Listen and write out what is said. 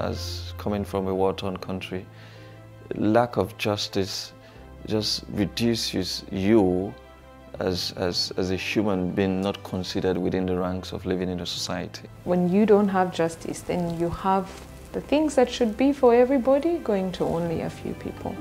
as coming from a war-torn country, lack of justice just reduces you as, as, as a human being not considered within the ranks of living in a society. When you don't have justice, then you have the things that should be for everybody going to only a few people.